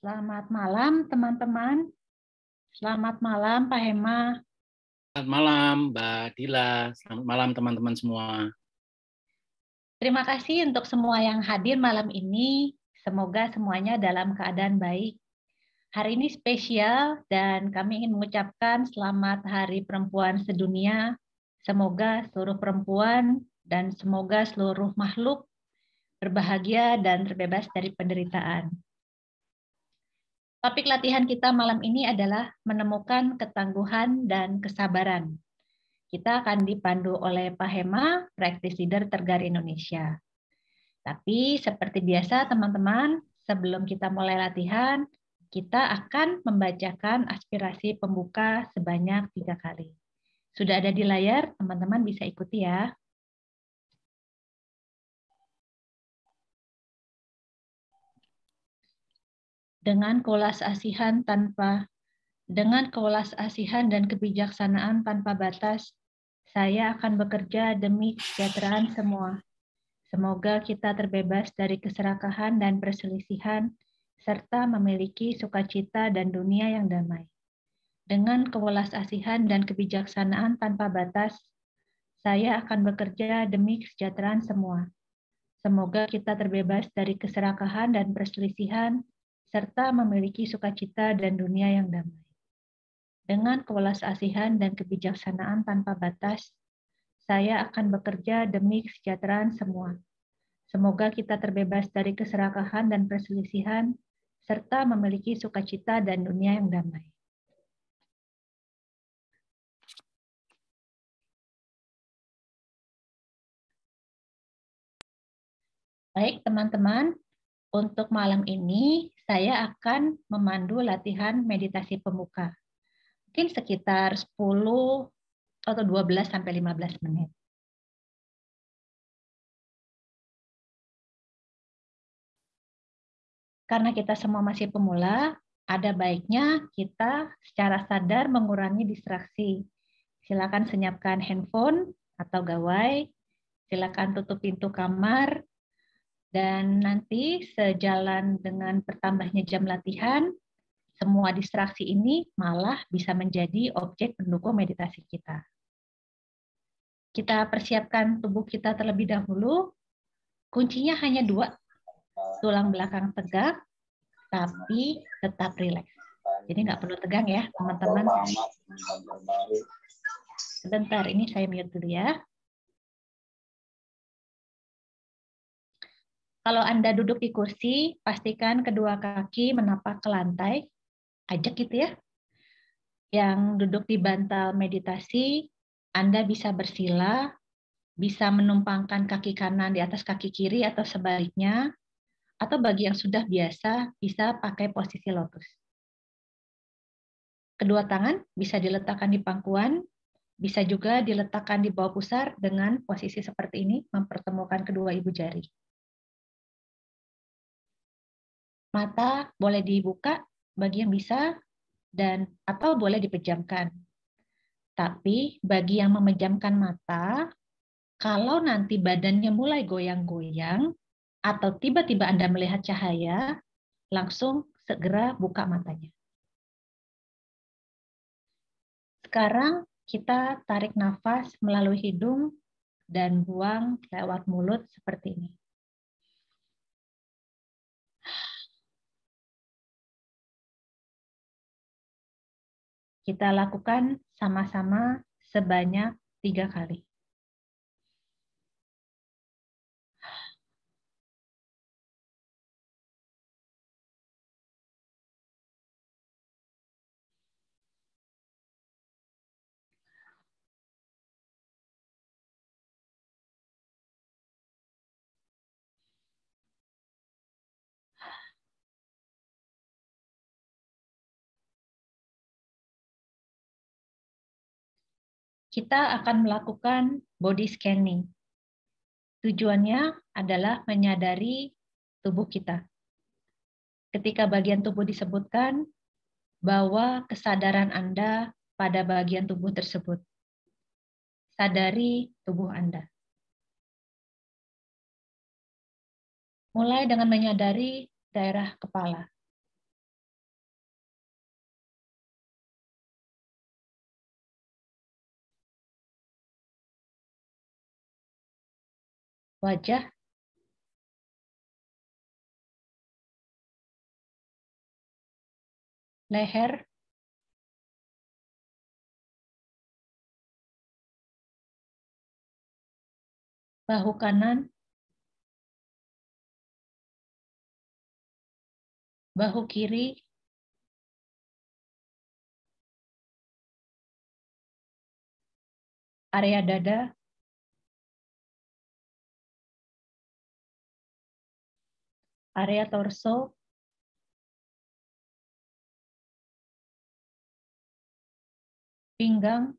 Selamat malam teman-teman. Selamat malam Pak Hema. Selamat malam Mbak Dila. Selamat malam teman-teman semua. Terima kasih untuk semua yang hadir malam ini. Semoga semuanya dalam keadaan baik. Hari ini spesial dan kami ingin mengucapkan selamat Hari Perempuan Sedunia. Semoga seluruh perempuan dan semoga seluruh makhluk berbahagia dan terbebas dari penderitaan. Topik latihan kita malam ini adalah menemukan ketangguhan dan kesabaran. Kita akan dipandu oleh Pak Hema, Practice Leader Tergar Indonesia. Tapi seperti biasa teman-teman, sebelum kita mulai latihan, kita akan membacakan aspirasi pembuka sebanyak tiga kali. Sudah ada di layar, teman-teman bisa ikuti ya. Dengan kewelas asihan tanpa dengan kewelas asihan dan kebijaksanaan tanpa batas, saya akan bekerja demi kesejahteraan semua. Semoga kita terbebas dari keserakahan dan perselisihan, serta memiliki sukacita dan dunia yang damai. Dengan kewelas asihan dan kebijaksanaan tanpa batas, saya akan bekerja demi kesejahteraan semua. Semoga kita terbebas dari keserakahan dan perselisihan, serta memiliki sukacita dan dunia yang damai. Dengan kewelas asihan dan kebijaksanaan tanpa batas, saya akan bekerja demi kesejahteraan semua. Semoga kita terbebas dari keserakahan dan perselisihan, serta memiliki sukacita dan dunia yang damai. Baik, teman-teman, untuk malam ini saya akan memandu latihan meditasi pembuka. Mungkin sekitar 10 atau 12 sampai 15 menit. Karena kita semua masih pemula, ada baiknya kita secara sadar mengurangi distraksi. Silakan senyapkan handphone atau gawai, silakan tutup pintu kamar, dan nanti sejalan dengan bertambahnya jam latihan, semua distraksi ini malah bisa menjadi objek pendukung meditasi kita. Kita persiapkan tubuh kita terlebih dahulu. Kuncinya hanya dua, tulang belakang tegak, tapi tetap rileks. Jadi nggak perlu tegang ya, teman-teman. Sebentar, ini saya mute dulu ya. Kalau Anda duduk di kursi, pastikan kedua kaki menapak ke lantai, ajak gitu ya. Yang duduk di bantal meditasi, Anda bisa bersila, bisa menumpangkan kaki kanan di atas kaki kiri atau sebaliknya, atau bagi yang sudah biasa, bisa pakai posisi lotus. Kedua tangan bisa diletakkan di pangkuan, bisa juga diletakkan di bawah pusar dengan posisi seperti ini, mempertemukan kedua ibu jari. Mata boleh dibuka bagi yang bisa dan atau boleh dipejamkan. Tapi bagi yang memejamkan mata, kalau nanti badannya mulai goyang-goyang atau tiba-tiba Anda melihat cahaya, langsung segera buka matanya. Sekarang kita tarik nafas melalui hidung dan buang lewat mulut seperti ini. Kita lakukan sama-sama sebanyak tiga kali. Kita akan melakukan body scanning. Tujuannya adalah menyadari tubuh kita. Ketika bagian tubuh disebutkan, bahwa kesadaran Anda pada bagian tubuh tersebut. Sadari tubuh Anda. Mulai dengan menyadari daerah kepala. Wajah, leher, bahu kanan, bahu kiri, area dada, area torso, pinggang,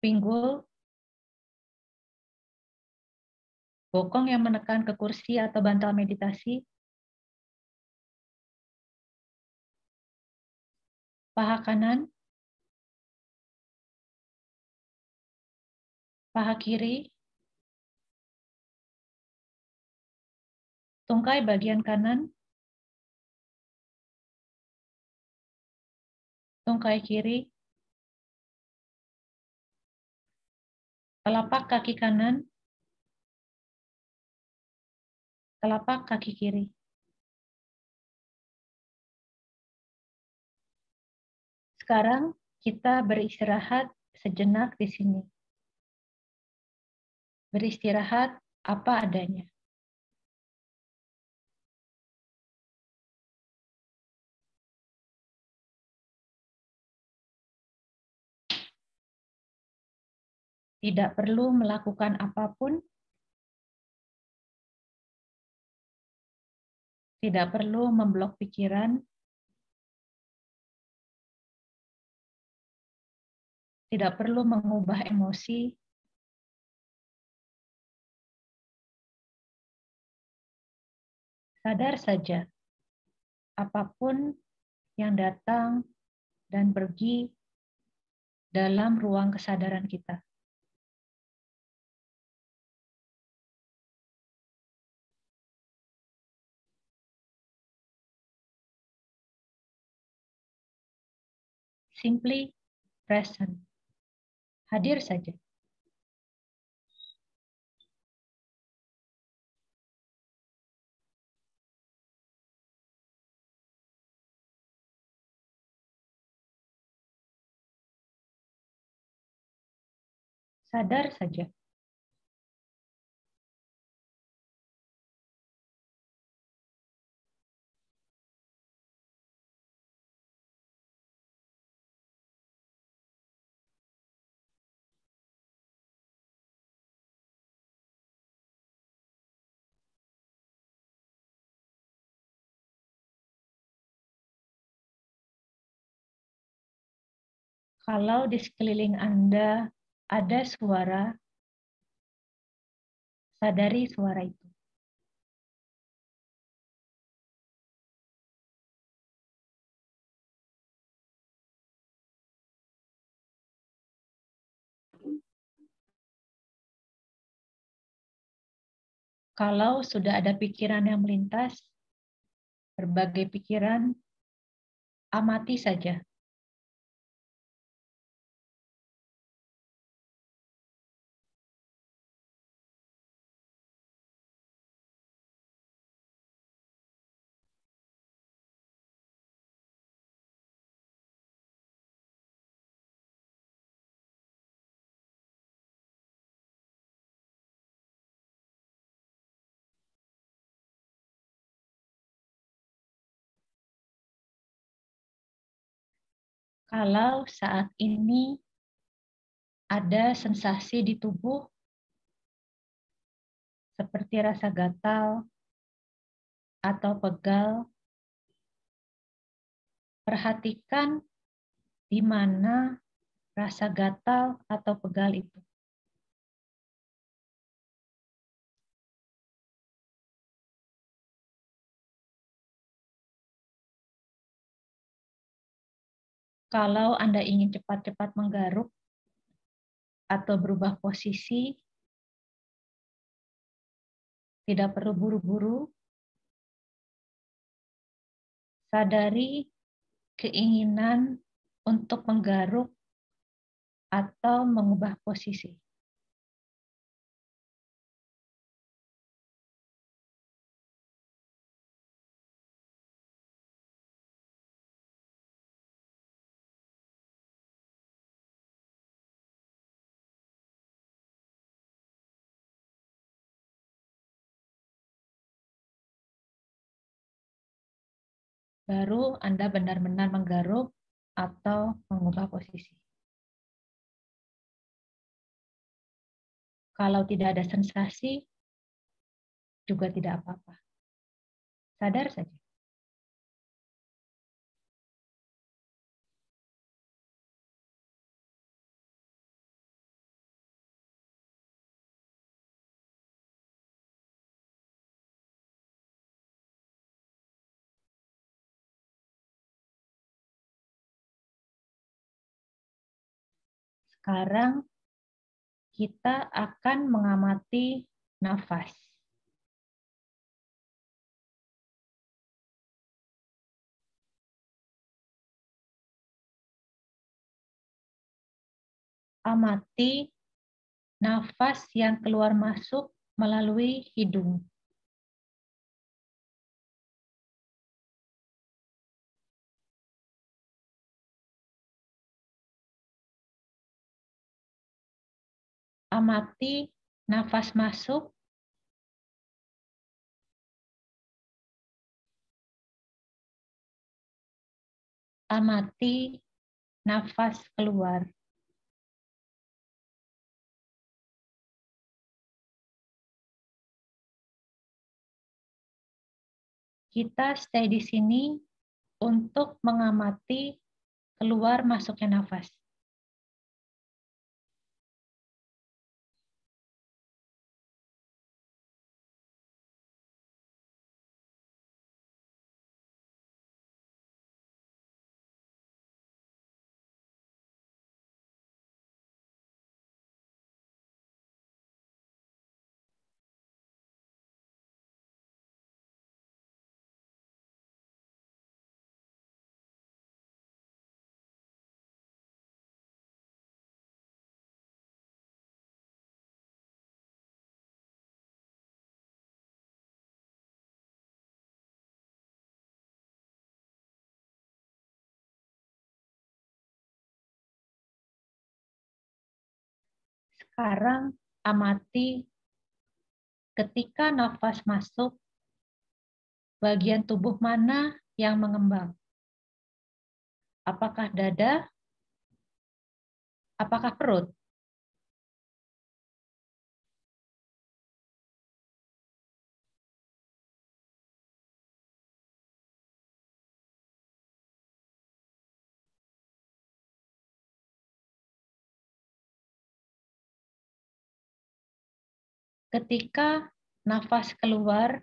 pinggul, bokong yang menekan ke kursi atau bantal meditasi, paha kanan, paha kiri, tungkai bagian kanan, tungkai kiri, telapak kaki kanan, telapak kaki kiri. Sekarang kita beristirahat sejenak di sini. Beristirahat apa adanya. Tidak perlu melakukan apa pun Tidak perlu memblok pikiran. Tidak perlu mengubah emosi. Sadar saja, apa pun yang datang dan pergi dalam ruang kesadaran kita. Simply present. Hadir saja. Sadar saja. Kalau di sekeliling Anda ada suara, sadari suara itu. Kalau sudah ada pikiran yang melintas, berbagai pikiran, amati saja kalau saat ini ada sensasi di tubuh seperti rasa gatal atau pegal, perhatikan di mana rasa gatal atau pegal itu. Kalau Anda ingin cepat-cepat menggaruk atau berubah posisi, tidak perlu buru-buru. Sadari keinginan untuk menggaruk atau mengubah posisi. Baru Anda benar-benar menggaruk atau mengubah posisi. Kalau tidak ada sensasi, juga tidak apa-apa. Sadar saja. Sekarang kita akan mengamati nafas. Amati nafas yang keluar masuk melalui hidung. Amati nafas masuk, amati nafas keluar. Kita stay di sini untuk mengamati keluar masuknya nafas. Sekarang amati ketika nafas masuk, bagian tubuh mana yang mengembang? Apakah dada? Apakah perut? Ketika nafas keluar,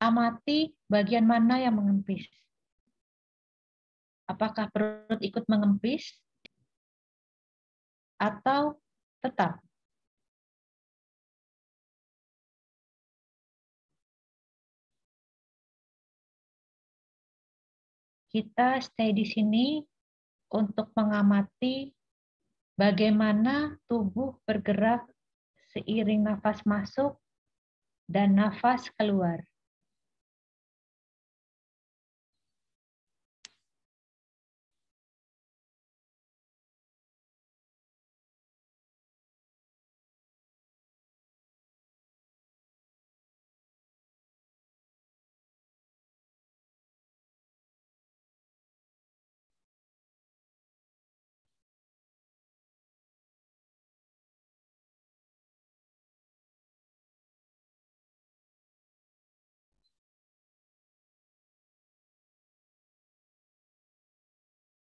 amati bagian mana yang mengempis. Apakah perut ikut mengempis atau tetap? Kita stay di sini untuk mengamati bagaimana tubuh bergerak seiring nafas masuk dan nafas keluar.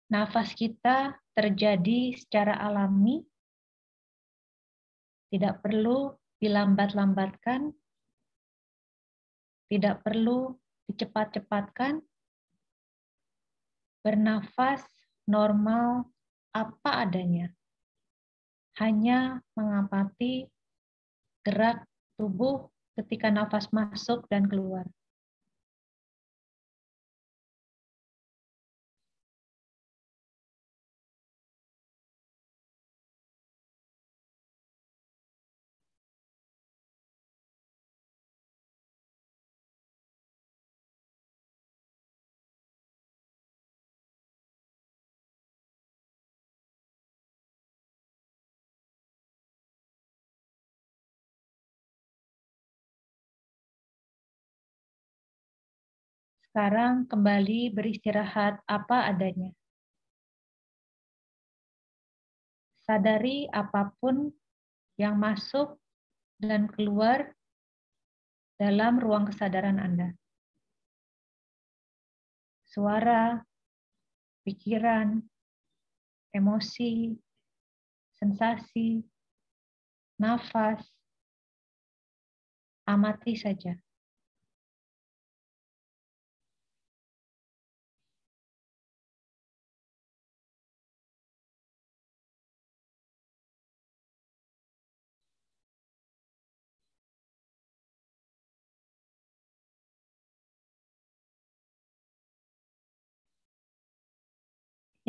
Nafas kita terjadi secara alami, tidak perlu dilambat-lambatkan, tidak perlu dicepat-cepatkan, bernafas normal apa adanya. Hanya mengamati gerak tubuh ketika nafas masuk dan keluar. Sekarang kembali beristirahat apa adanya. Sadari apa pun yang masuk dan keluar dalam ruang kesadaran Anda. Suara, pikiran, emosi, sensasi, nafas, amati saja.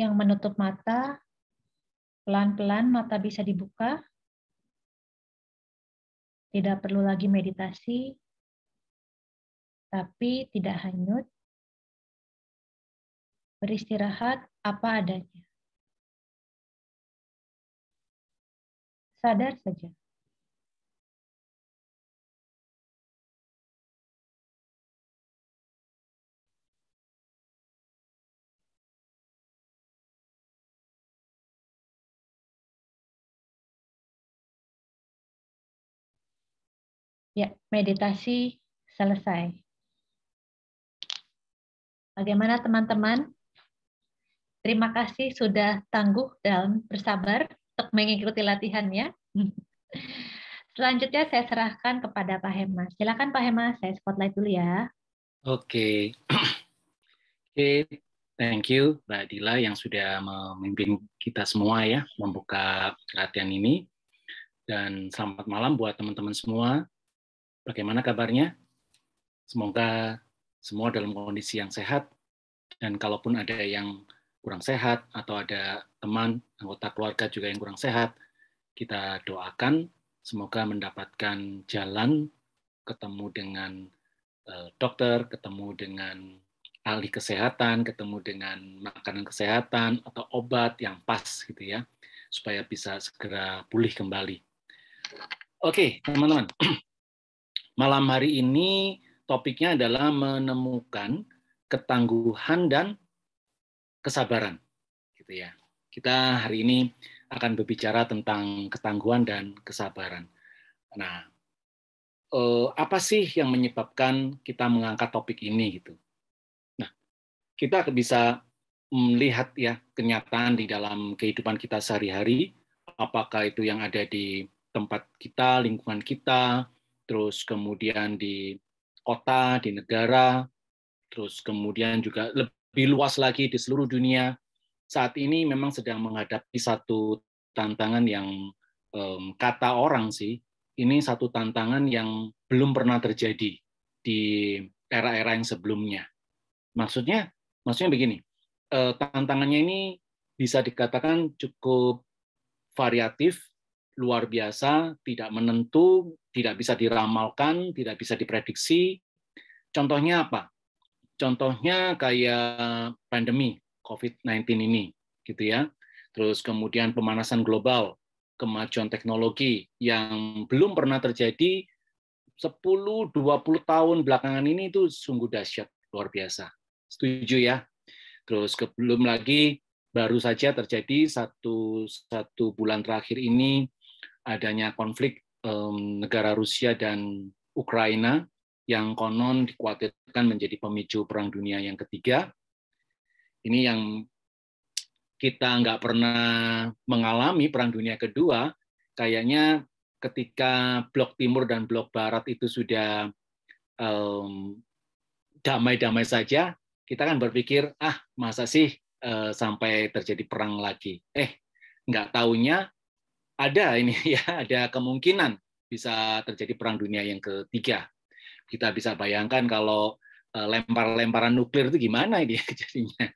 Yang menutup mata, pelan-pelan mata bisa dibuka. Tidak perlu lagi meditasi, tapi tidak hanyut. Beristirahat apa adanya. Sadar saja. Ya, meditasi selesai. Bagaimana teman-teman? Terima kasih sudah tangguh dan bersabar untuk mengikuti latihannya. Selanjutnya saya serahkan kepada Pak Hema. Silakan Pak Hema, saya spotlight dulu ya. Oke. Oke, thank you Mbak Dila yang sudah memimpin kita semua ya membuka latihan ini. Dan selamat malam buat teman-teman semua Bagaimana kabarnya? Semoga semua dalam kondisi yang sehat, dan kalaupun ada yang kurang sehat atau ada teman, anggota keluarga juga yang kurang sehat, kita doakan semoga mendapatkan jalan ketemu dengan eh, dokter, ketemu dengan ahli kesehatan, ketemu dengan makanan kesehatan atau obat yang pas gitu ya, supaya bisa segera pulih kembali. Oke, teman-teman. Malam hari ini topiknya adalah menemukan ketangguhan dan kesabaran. Gitu ya. Kita hari ini akan berbicara tentang ketangguhan dan kesabaran. Nah, eh, apa sih yang menyebabkan kita mengangkat topik ini gitu? Nah, kita bisa melihat ya kenyataan di dalam kehidupan kita sehari-hari, apakah itu yang ada di tempat kita, lingkungan kita, terus kemudian di kota, di negara, terus kemudian juga lebih luas lagi di seluruh dunia. Saat ini memang sedang menghadapi satu tantangan yang um, kata orang sih, ini satu tantangan yang belum pernah terjadi di era-era yang sebelumnya. Maksudnya, maksudnya begini, uh, tantangannya ini bisa dikatakan cukup variatif luar biasa, tidak menentu, tidak bisa diramalkan, tidak bisa diprediksi. Contohnya apa? Contohnya kayak pandemi COVID-19 ini, gitu ya. Terus kemudian pemanasan global, kemajuan teknologi yang belum pernah terjadi 10-20 tahun belakangan ini itu sungguh dahsyat, luar biasa. Setuju ya? Terus belum lagi baru saja terjadi satu satu bulan terakhir ini adanya konflik negara Rusia dan Ukraina yang konon dikhawatirkan menjadi pemicu perang dunia yang ketiga. Ini yang kita nggak pernah mengalami perang dunia kedua, kayaknya ketika blok timur dan blok barat itu sudah damai-damai um, saja, kita kan berpikir, ah masa sih uh, sampai terjadi perang lagi? Eh, nggak taunya ada ini ya ada kemungkinan bisa terjadi perang dunia yang ketiga. Kita bisa bayangkan kalau eh, lempar-lemparan nuklir itu gimana ini jadinya.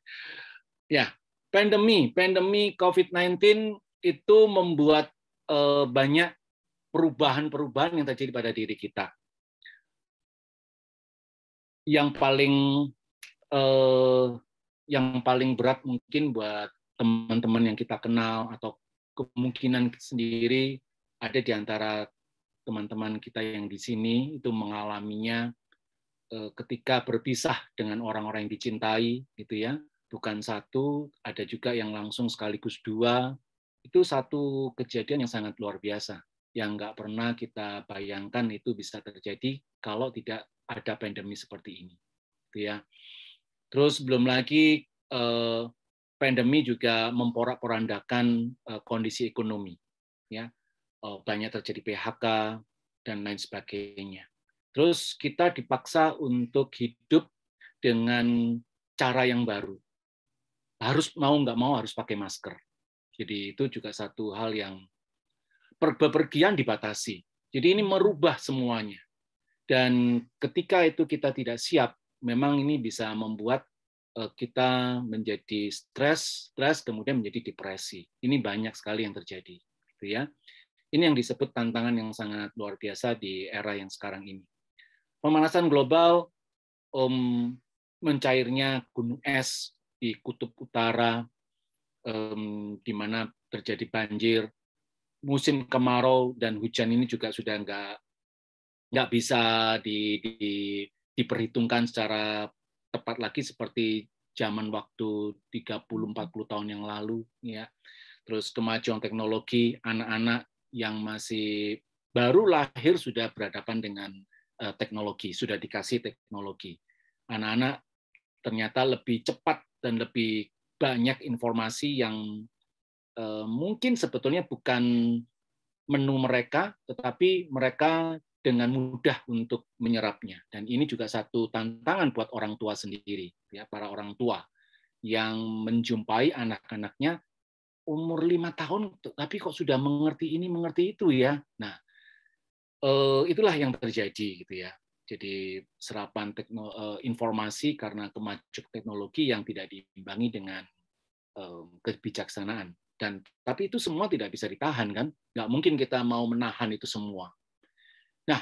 Ya, pandemi, pandemi COVID-19 itu membuat eh, banyak perubahan-perubahan yang terjadi pada diri kita. Yang paling eh, yang paling berat mungkin buat teman-teman yang kita kenal atau kemungkinan sendiri ada di antara teman-teman kita yang di sini itu mengalaminya eh, ketika berpisah dengan orang-orang yang dicintai, gitu ya, bukan satu, ada juga yang langsung sekaligus dua. Itu satu kejadian yang sangat luar biasa, yang nggak pernah kita bayangkan itu bisa terjadi kalau tidak ada pandemi seperti ini, gitu ya. Terus belum lagi eh, pandemi juga memporak-porandakan eh, kondisi ekonomi, ya oh, banyak terjadi PHK dan lain sebagainya. Terus kita dipaksa untuk hidup dengan cara yang baru, harus mau nggak mau harus pakai masker. Jadi itu juga satu hal yang bepergian dibatasi. Jadi ini merubah semuanya. Dan ketika itu kita tidak siap, memang ini bisa membuat eh, kita menjadi stres, stres kemudian menjadi depresi. Ini banyak sekali yang terjadi, gitu ya. Ini yang disebut tantangan yang sangat luar biasa di era yang sekarang ini. Pemanasan global, um, mencairnya gunung es di kutub utara, um, di mana terjadi banjir, musim kemarau dan hujan ini juga sudah nggak nggak bisa di, di, diperhitungkan secara tepat lagi seperti zaman waktu 30-40 tahun yang lalu ya. Terus kemajuan teknologi anak-anak yang masih baru lahir sudah berhadapan dengan eh, teknologi sudah dikasih teknologi. Anak-anak ternyata lebih cepat dan lebih banyak informasi yang uh, mungkin sebetulnya bukan menu mereka, tetapi mereka dengan mudah untuk menyerapnya. Dan ini juga satu tantangan buat orang tua sendiri, ya para orang tua yang menjumpai anak-anaknya umur lima tahun, tapi kok sudah mengerti ini, mengerti itu ya. Nah, eh, itulah yang terjadi gitu ya. Jadi serapan eh, informasi karena kemajuan teknologi yang tidak diimbangi dengan eh, kebijaksanaan. Dan tapi itu semua tidak bisa ditahan kan? Nggak mungkin kita mau menahan itu semua. Nah,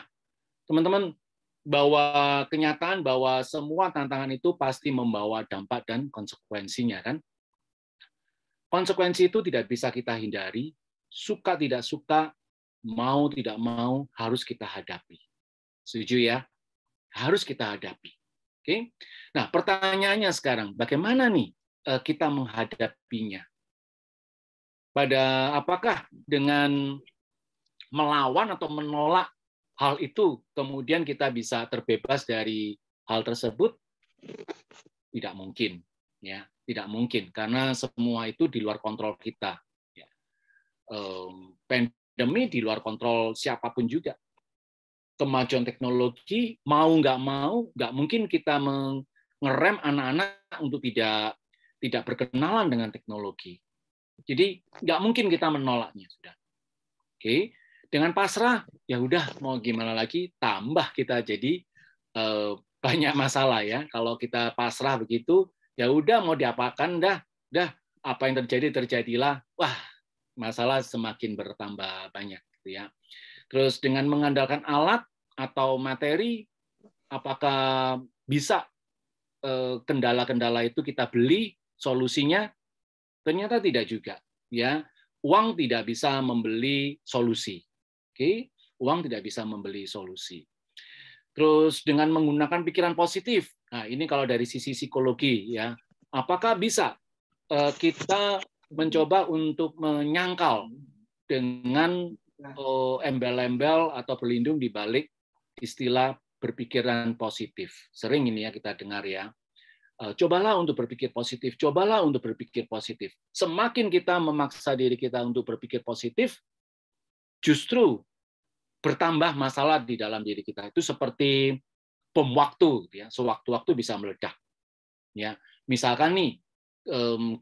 teman-teman bahwa kenyataan bahwa semua tantangan itu pasti membawa dampak dan konsekuensinya kan? Konsekuensi itu tidak bisa kita hindari, suka tidak suka, mau tidak mau harus kita hadapi. Setuju ya? harus kita hadapi. Oke. Nah, pertanyaannya sekarang, bagaimana nih eh, kita menghadapinya? Pada apakah dengan melawan atau menolak hal itu kemudian kita bisa terbebas dari hal tersebut? Tidak mungkin, ya, tidak mungkin karena semua itu di luar kontrol kita. Ya. Pandemi di luar kontrol siapa pun juga kemajuan teknologi mau nggak mau nggak mungkin kita mengerem anak-anak untuk tidak tidak berkenalan dengan teknologi. Jadi nggak mungkin kita menolaknya sudah. Oke, dengan pasrah ya udah mau gimana lagi tambah kita jadi eh, banyak masalah ya. Kalau kita pasrah begitu ya udah mau diapakan dah dah apa yang terjadi terjadilah. Wah masalah semakin bertambah banyak gitu ya. Terus dengan mengandalkan alat atau materi apakah bisa eh, kendala-kendala itu kita beli solusinya ternyata tidak juga ya uang tidak bisa membeli solusi oke uang tidak bisa membeli solusi terus dengan menggunakan pikiran positif nah ini kalau dari sisi psikologi ya apakah bisa eh, kita mencoba untuk menyangkal dengan oh, embel-embel atau berlindung di balik istilah berpikiran positif. Sering ini ya kita dengar ya. Eh, cobalah untuk berpikir positif, cobalah untuk berpikir positif. Semakin kita memaksa diri kita untuk berpikir positif, justru bertambah masalah di dalam diri kita. Itu seperti bom waktu, ya. sewaktu-waktu bisa meledak. Ya, misalkan nih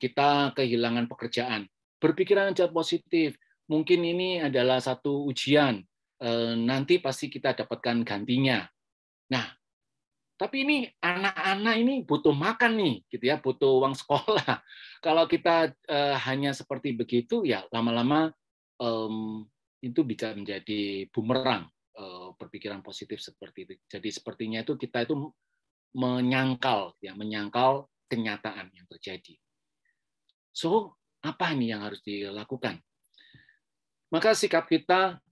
kita kehilangan pekerjaan, berpikiran aja positif. Mungkin ini adalah satu ujian, Eh, nanti pasti kita dapatkan gantinya. Nah, tapi ini anak-anak ini butuh makan nih, gitu ya, butuh uang sekolah. Kalau kita uh, hanya seperti begitu, ya lama-lama itu bisa menjadi bumerang uh, berpikiran positif seperti itu. Jadi sepertinya itu kita itu menyangkal, ya, menyangkal kenyataan yang terjadi. So, apa nih yang harus dilakukan? Maka sikap kita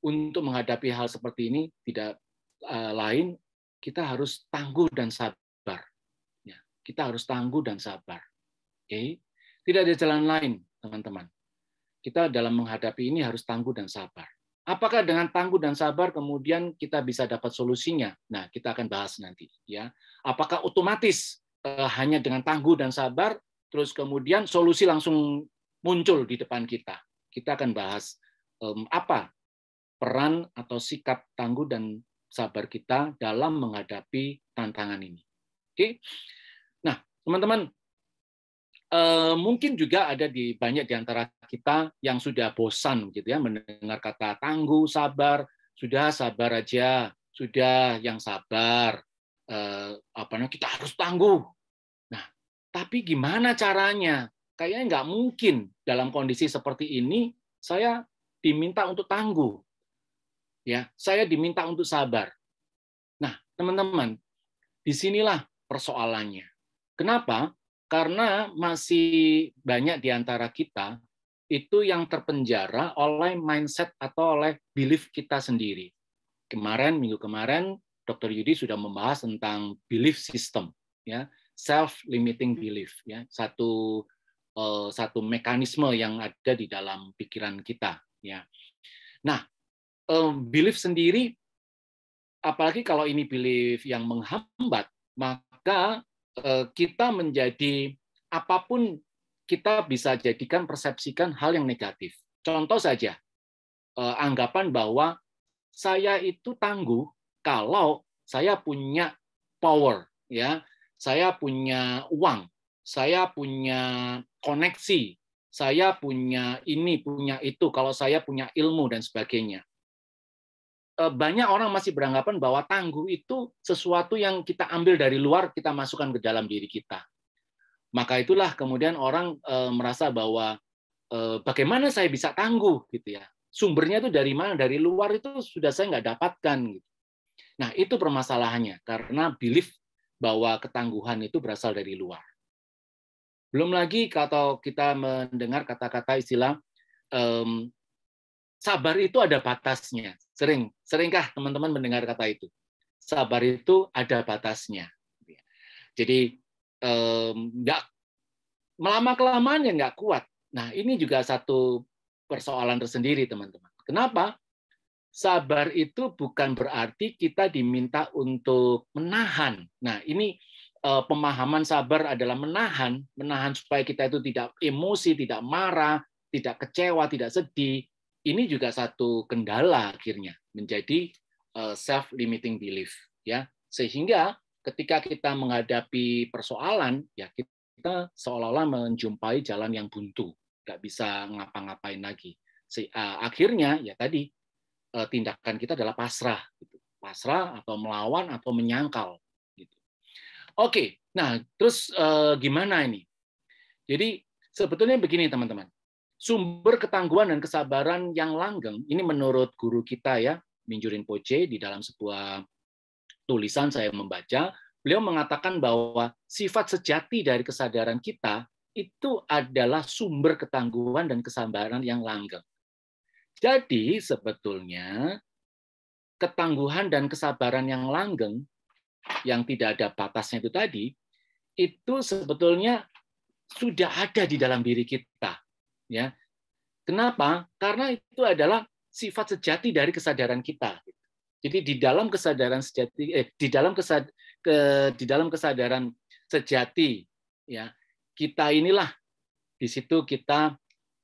untuk menghadapi hal seperti ini tidak uh, lain kita harus tangguh dan sabar. Ya, kita harus tangguh dan sabar. Oke, tidak ada jalan lain, teman-teman. Kita dalam menghadapi ini harus tangguh dan sabar. Apakah dengan tangguh dan sabar kemudian kita bisa dapat solusinya? Nah, kita akan bahas nanti. Ya, apakah otomatis eh, hanya dengan tangguh dan sabar, terus kemudian solusi langsung muncul di depan kita? Kita akan bahas um, apa peran atau sikap tangguh dan sabar kita dalam menghadapi tantangan ini. Oke, nah teman-teman, mungkin juga ada di banyak di antara kita yang sudah bosan gitu ya mendengar kata tangguh, sabar, sudah sabar aja, sudah yang sabar, eh, apa namanya kita harus tangguh. Nah, tapi gimana caranya? Kayaknya nggak mungkin dalam kondisi seperti ini saya diminta untuk tangguh ya saya diminta untuk sabar. Nah, teman-teman, di sinilah persoalannya. Kenapa? Karena masih banyak di antara kita itu yang terpenjara oleh mindset atau oleh belief kita sendiri. Kemarin, minggu kemarin, Dr. Yudi sudah membahas tentang belief system, ya, self-limiting belief, ya, satu uh, satu mekanisme yang ada di dalam pikiran kita, ya. Nah, um, belief sendiri, apalagi kalau ini belief yang menghambat, maka kita menjadi apa pun kita bisa jadikan persepsikan hal yang negatif. Contoh saja, uh, anggapan bahwa saya itu tangguh kalau saya punya power, ya, saya punya uang, saya punya koneksi, saya punya ini, punya itu, kalau saya punya ilmu dan sebagainya. Eh, banyak orang masih beranggapan bahwa tangguh itu sesuatu yang kita ambil dari luar, kita masukkan ke dalam diri kita. Maka itulah kemudian orang eh, merasa bahwa eh, bagaimana saya bisa tangguh gitu ya. Sumbernya itu dari mana? Dari luar itu sudah saya nggak dapatkan. Gitu. Nah itu permasalahannya karena belief bahwa ketangguhan itu berasal dari luar. Belum lagi kalau kita mendengar kata-kata istilah sabar itu ada batasnya. Sering, seringkah teman-teman mendengar kata itu? Sabar itu ada batasnya. Jadi nggak melama kelamaan ya nggak kuat. Nah ini juga satu persoalan tersendiri teman-teman. Kenapa? Sabar itu bukan berarti kita diminta untuk menahan. Nah ini pemahaman sabar adalah menahan, menahan supaya kita itu tidak emosi, tidak marah, tidak kecewa, tidak sedih, ini juga satu kendala akhirnya menjadi eh, self limiting belief ya. Sehingga ketika kita menghadapi persoalan ya kita seolah-olah menjumpai jalan yang buntu nggak bisa ngapa-ngapain lagi. Eh, akhirnya ya tadi eh, tindakan kita adalah pasrah gitu. pasrah atau melawan atau menyangkal gitu. Oke nah terus gimana ini? Jadi sebetulnya begini teman-teman sumber ketangguhan dan kesabaran yang langgeng ini menurut guru kita ya Minjurin Poce di dalam sebuah tulisan saya membaca beliau mengatakan bahwa sifat sejati dari kesadaran kita itu adalah sumber ketangguhan dan kesabaran yang langgeng. Jadi sebetulnya ketangguhan dan kesabaran yang langgeng yang tidak ada batasnya itu tadi itu sebetulnya sudah ada di dalam diri kita ya kenapa karena itu adalah sifat sejati dari kesadaran kita jadi di dalam kesadaran sejati eh, di dalam kesad, ke, di dalam kesadaran sejati ya kita inilah di situ kita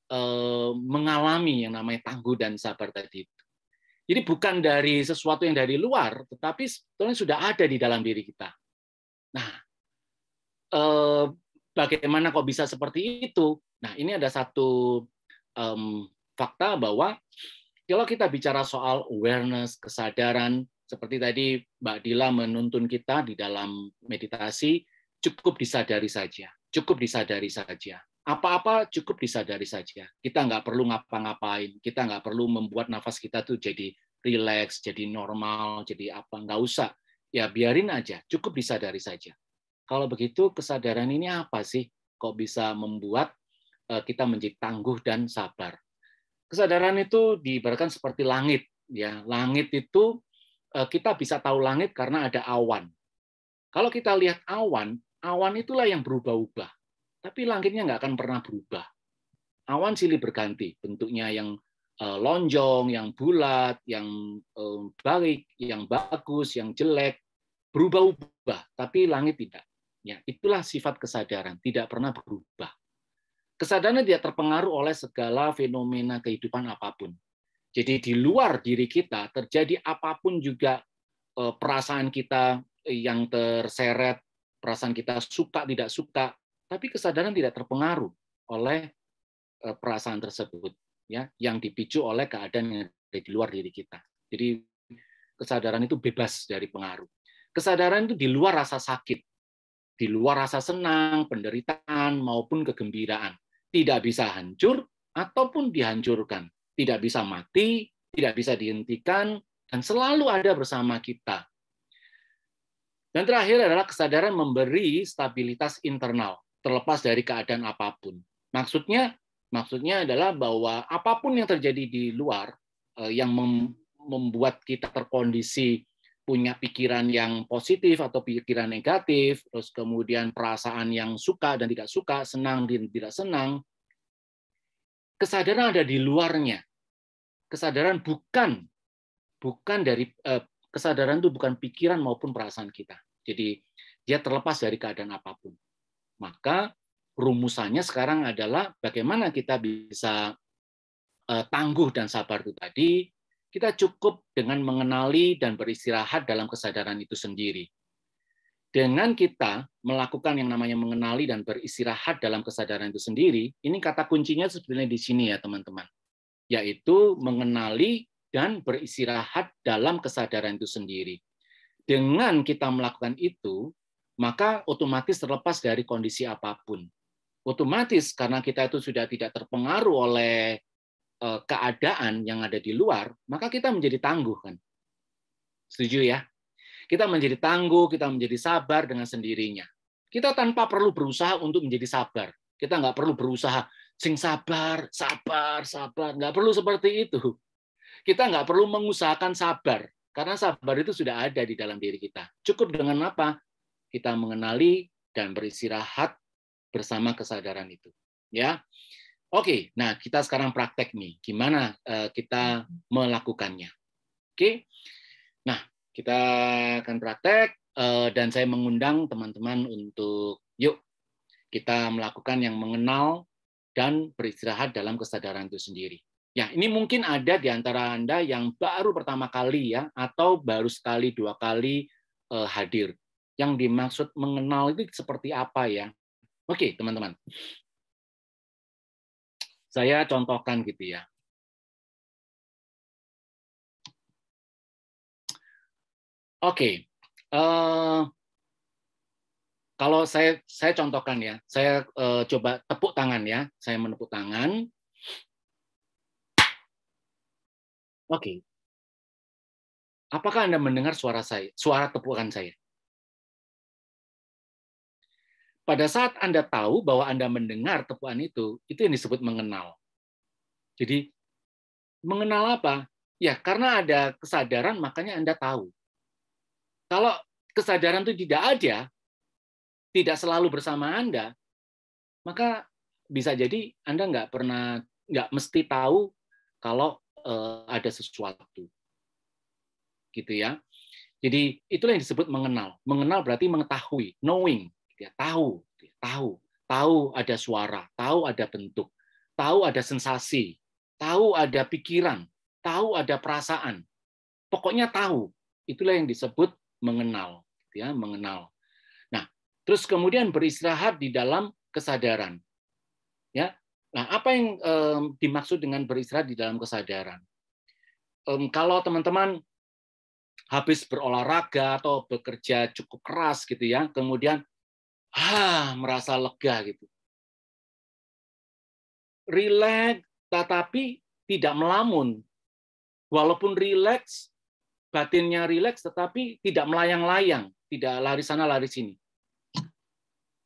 eh, mengalami yang namanya tangguh dan sabar tadi itu. Jadi bukan dari sesuatu yang dari luar, tetapi sebetulnya sudah ada di dalam diri kita. Nah, eh, bagaimana kok bisa seperti itu? Nah, ini ada satu um, fakta bahwa kalau kita bicara soal awareness, kesadaran, seperti tadi Mbak Dila menuntun kita di dalam meditasi, cukup disadari saja. Cukup disadari saja. Apa-apa cukup disadari saja. Kita nggak perlu ngapa-ngapain. Kita nggak perlu membuat nafas kita tuh jadi relax, jadi normal, jadi apa. Nggak usah. Ya biarin aja. Cukup disadari saja. Kalau begitu kesadaran ini apa sih? Kok bisa membuat kita menjadi tangguh dan sabar. Kesadaran itu diibaratkan seperti langit, ya. Langit itu eh, kita bisa tahu langit karena ada awan. Kalau kita lihat awan, awan itulah yang berubah-ubah. Tapi langitnya nggak akan pernah berubah. Awan silih berganti, bentuknya yang eh, lonjong, yang bulat, yang eh, baik, yang bagus, yang jelek, berubah-ubah. Tapi langit tidak. Ya, itulah sifat kesadaran, tidak pernah berubah. Kesadaran tidak terpengaruh oleh segala fenomena kehidupan apa pun. Jadi di luar diri kita terjadi apa pun juga eh, perasaan kita yang terseret, perasaan kita suka tidak suka, tapi kesadaran tidak terpengaruh oleh eh, perasaan tersebut ya yang dipicu oleh keadaan yang ada di luar diri kita. Jadi kesadaran itu bebas dari pengaruh. Kesadaran itu di luar rasa sakit, di luar rasa senang, penderitaan maupun kegembiraan tidak bisa hancur ataupun dihancurkan, tidak bisa mati, tidak bisa dihentikan, dan selalu ada bersama kita. Dan terakhir adalah kesadaran memberi stabilitas internal, terlepas dari keadaan apa pun. Maksudnya, maksudnya adalah bahwa apa pun yang terjadi di luar eh, yang membuat kita terkondisi punya pikiran yang positif atau pikiran negatif, terus kemudian perasaan yang suka dan tidak suka, senang dan tidak senang. Kesadaran ada di luarnya. Kesadaran bukan bukan dari eh, kesadaran itu bukan pikiran maupun perasaan kita. Jadi dia terlepas dari keadaan apa pun. Maka rumusannya sekarang adalah bagaimana kita bisa eh, tangguh dan sabar itu tadi kita cukup dengan mengenali dan beristirahat dalam kesadaran itu sendiri. Dengan kita melakukan yang namanya mengenali dan beristirahat dalam kesadaran itu sendiri, ini kata kuncinya sebenarnya di sini ya teman-teman, yaitu mengenali dan beristirahat dalam kesadaran itu sendiri. Dengan kita melakukan itu, maka otomatis terlepas dari kondisi apa pun. Otomatis karena kita itu sudah tidak terpengaruh oleh Eh, keadaan yang ada di luar, maka kita menjadi tangguh kan. Setuju ya? Kita menjadi tangguh, kita menjadi sabar dengan sendirinya. Kita tanpa perlu berusaha untuk menjadi sabar. Kita nggak perlu berusaha sing sabar, sabar, sabar. Nggak perlu seperti itu. Kita nggak perlu mengusahakan sabar, karena sabar itu sudah ada di dalam diri kita. Cukup dengan apa? Kita mengenali dan beristirahat bersama kesadaran itu. Ya, Oke, nah kita sekarang praktek nih, gimana uh, kita melakukannya. Oke, nah kita akan praktek uh, dan saya mengundang teman-teman untuk yuk kita melakukan yang mengenal dan beristirahat dalam kesadaran itu sendiri. Ya, ini mungkin ada di antara Anda yang baru pertama kali ya, atau baru sekali dua kali uh, hadir. Yang dimaksud mengenal itu seperti apa ya? Oke, teman-teman. Saya contohkan gitu ya. Oke, uh, kalau saya saya contohkan ya, saya uh, coba tepuk tangan ya, saya menepuk tangan. Oke, apakah anda mendengar suara saya, suara tepukan saya? Pada saat Anda tahu bahwa Anda mendengar tepuan itu, itu yang disebut mengenal. Jadi, mengenal apa? Ya, karena ada kesadaran, makanya Anda tahu. Kalau kesadaran itu tidak ada, tidak selalu bersama Anda, maka bisa jadi Anda nggak pernah, nggak mesti tahu kalau uh, ada sesuatu. Gitu ya. Jadi itulah yang disebut mengenal. Mengenal berarti mengetahui, knowing ya. Tahu tahu. Tahu ada suara tahu ada bentuk tahu ada sensasi tahu ada pikiran tahu ada perasaan. Pokoknya tahu. Itulah yang disebut mengenal ya mengenal. Nah terus kemudian beristirahat di dalam kesadaran ya. Nah apa yang um, dimaksud dengan beristirahat di dalam kesadaran? Um, kalau teman-teman habis berolahraga atau bekerja cukup keras gitu ya kemudian ah merasa lega gitu. Rileks tetapi tidak melamun. Walaupun rileks, batinnya rileks tetapi tidak melayang-layang, tidak lari sana lari sini.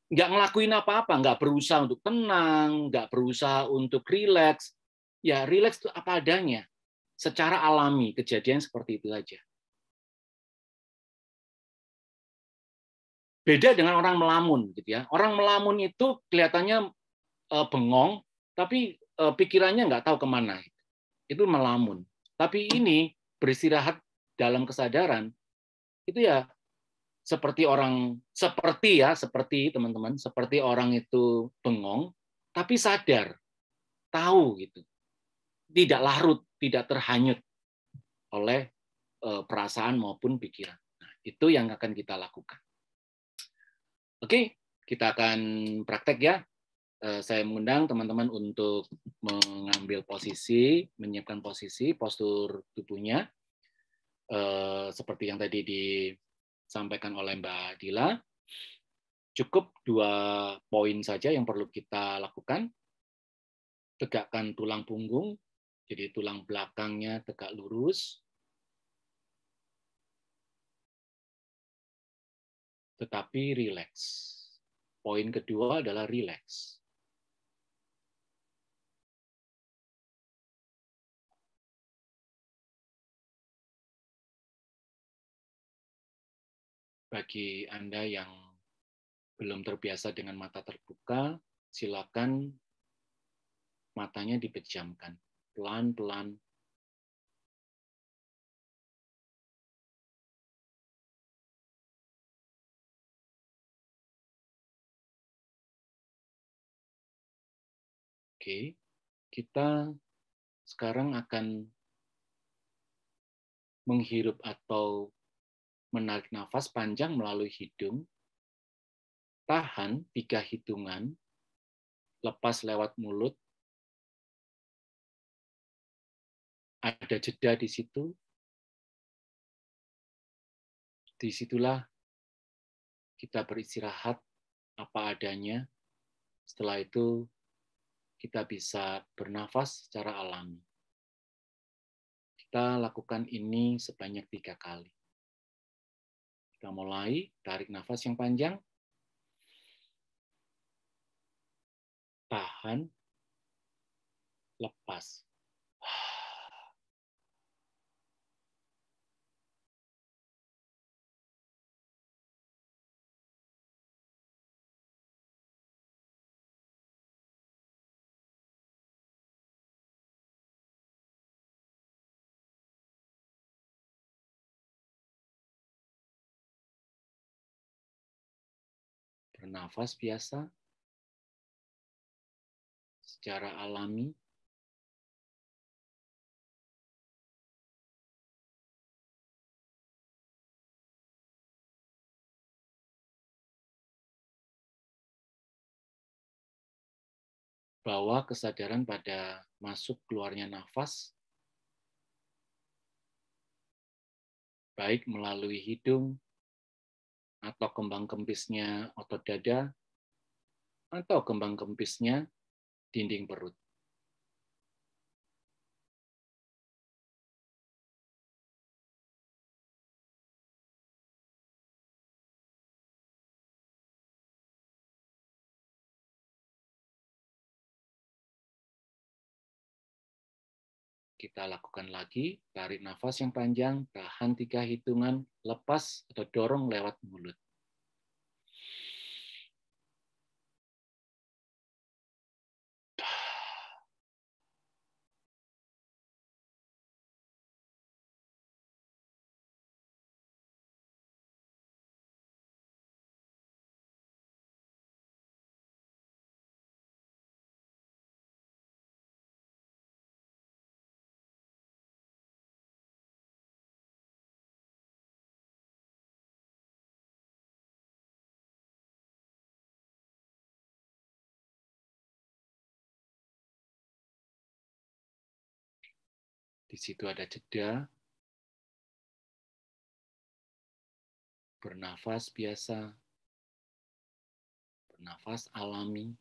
Nggak ngelakuin apa-apa, nggak berusaha untuk tenang, nggak berusaha untuk rileks. Ya rileks itu apa adanya. Secara alami kejadian seperti itu aja. Beda dengan orang melamun gitu ya. Orang melamun itu kelihatannya uh, bengong, tapi uh, pikirannya nggak tahu ke mana. Itu melamun. Tapi ini beristirahat dalam kesadaran itu ya seperti orang seperti ya seperti teman-teman seperti orang itu bengong tapi sadar tahu gitu tidak larut tidak terhanyut oleh uh, perasaan maupun pikiran nah, itu yang akan kita lakukan oke kita akan praktek ya Eh, saya mengundang teman-teman untuk mengambil posisi, menyiapkan posisi, postur tubuhnya, eh, seperti yang tadi disampaikan oleh Mbak Dila. Cukup dua poin saja yang perlu kita lakukan. Tegakkan tulang punggung, jadi tulang belakangnya tegak lurus. Tetapi rileks. Poin kedua adalah rileks. bagi Anda yang belum terbiasa dengan mata terbuka, silakan matanya dipejamkan pelan-pelan. Oke, kita sekarang akan menghirup atau menarik nafas panjang melalui hidung, tahan tiga hitungan, lepas lewat mulut, ada jeda di situ, di situlah kita beristirahat apa adanya. Setelah itu kita bisa bernafas secara alami. Kita lakukan ini sebanyak tiga kali. Kita mulai, tarik nafas yang panjang. Tahan. Lepas. Bernafas biasa secara alami. Bawa kesadaran pada masuk keluarnya nafas, baik melalui hidung atau kembang kempisnya otot dada, atau kembang kempisnya dinding perut. Kita lakukan lagi, tarik nafas yang panjang, tahan tiga hitungan, lepas atau dorong lewat mulut. Di situ ada jeda. Bernafas biasa. Bernafas alami.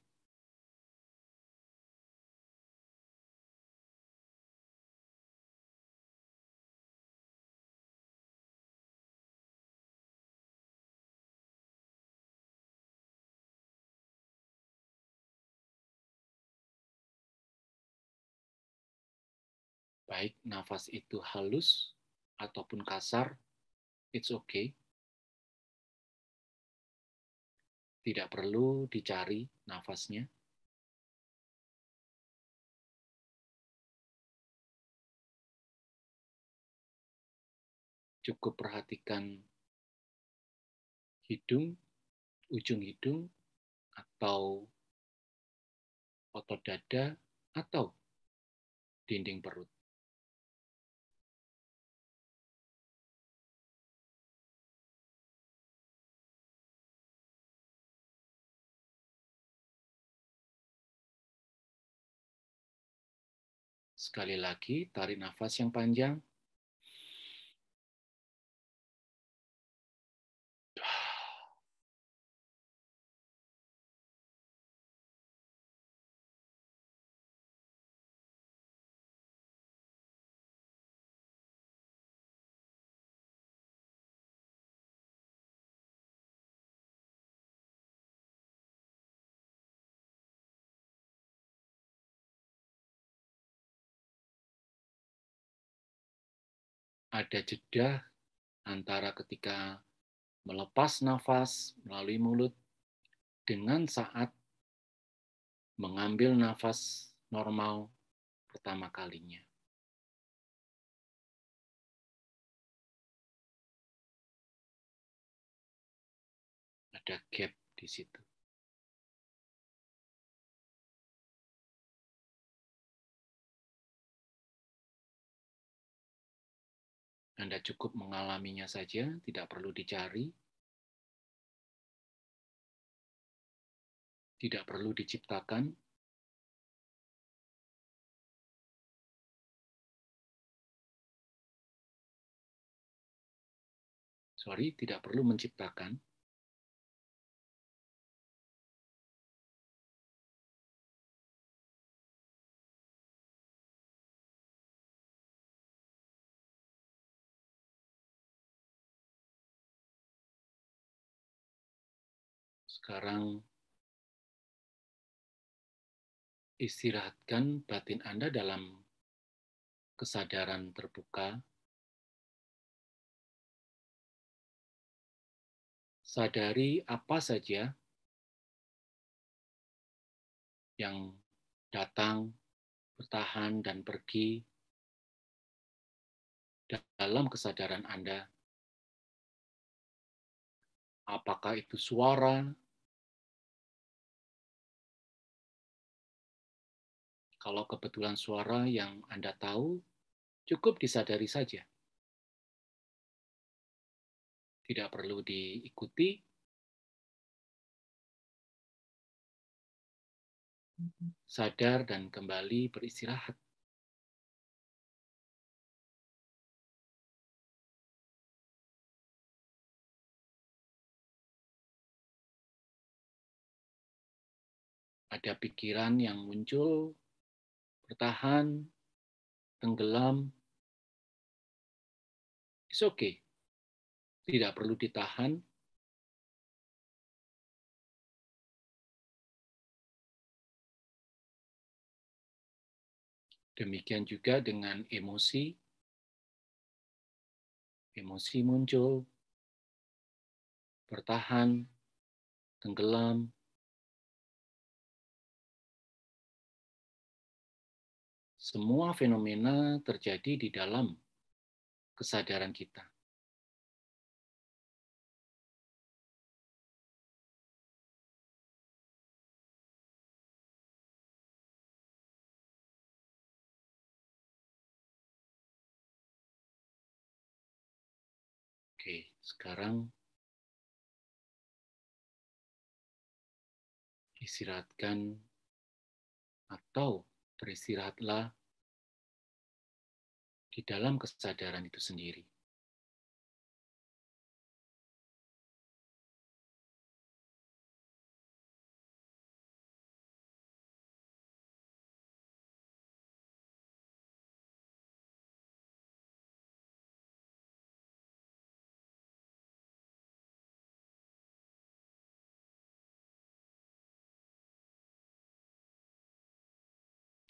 Baik nafas itu halus ataupun kasar, it's okay. Tidak perlu dicari nafasnya. Cukup perhatikan hidung, ujung hidung, atau otot dada, atau dinding perut. Sekali lagi, tarik nafas yang panjang. Ada jeda antara ketika melepas nafas melalui mulut dengan saat mengambil nafas normal pertama kalinya. Ada gap di situ. Anda cukup mengalaminya saja, tidak perlu dicari, tidak perlu diciptakan. Sorry, tidak perlu menciptakan. Sekarang istirahatkan batin Anda dalam kesadaran terbuka. Sadari apa saja yang datang, bertahan, dan pergi dalam kesadaran Anda. Apakah itu suara, Kalau kebetulan suara yang Anda tahu, cukup disadari saja. Tidak perlu diikuti. Sadar dan kembali beristirahat. Ada pikiran yang muncul bertahan, tenggelam, it's okay. Tidak perlu ditahan. Demikian juga dengan emosi. Emosi muncul, bertahan, tenggelam, Semua fenomena terjadi di dalam kesadaran kita. Oke, sekarang istirahatkan atau beristirahatlah di dalam kesadaran itu sendiri.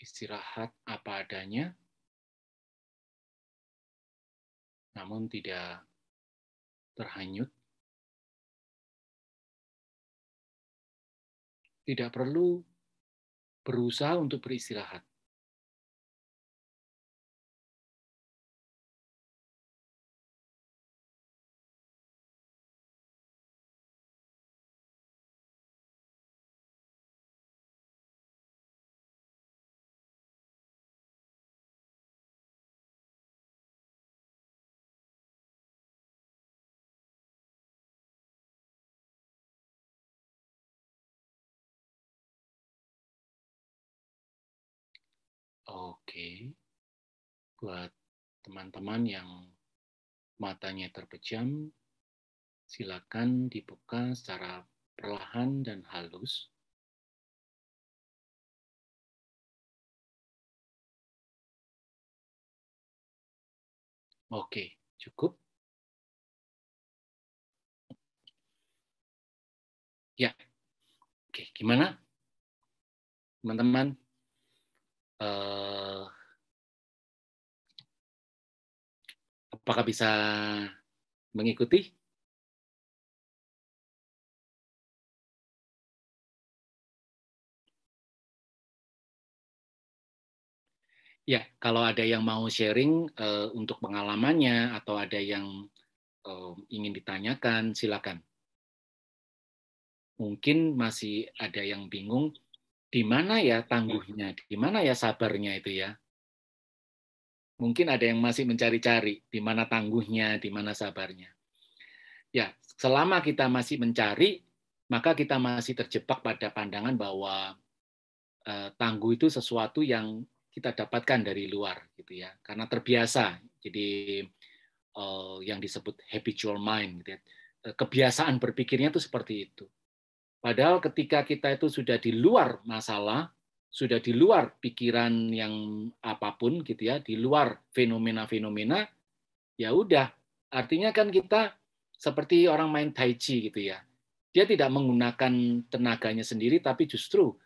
Istirahat apa adanya, namun tidak terhanyut. tidak perlu berusaha untuk beristirahat. Buat teman-teman yang matanya terpejam, silakan dibuka secara perlahan dan halus. Oke, cukup. Ya. Oke, gimana? Teman-teman, uh, apakah bisa mengikuti? Ya, kalau ada yang mau sharing uh, untuk pengalamannya atau ada yang uh, ingin ditanyakan, silakan. Mungkin masih ada yang bingung di mana ya tangguhnya, di mana ya sabarnya itu ya. Mungkin ada yang masih mencari-cari di mana tangguhnya, di mana sabarnya. Ya, selama kita masih mencari, maka kita masih terjebak pada pandangan bahwa eh, tangguh itu sesuatu yang kita dapatkan dari luar, gitu ya, karena terbiasa. Jadi eh, yang disebut habitual mind, gitu ya. Eh, kebiasaan berpikirnya itu seperti itu. Padahal ketika kita itu sudah di luar masalah, sudah di luar pikiran yang apa pun gitu ya, di luar fenomena-fenomena, ya udah. Artinya kan kita seperti orang main tai chi gitu ya. Dia tidak menggunakan tenaganya sendiri tapi justru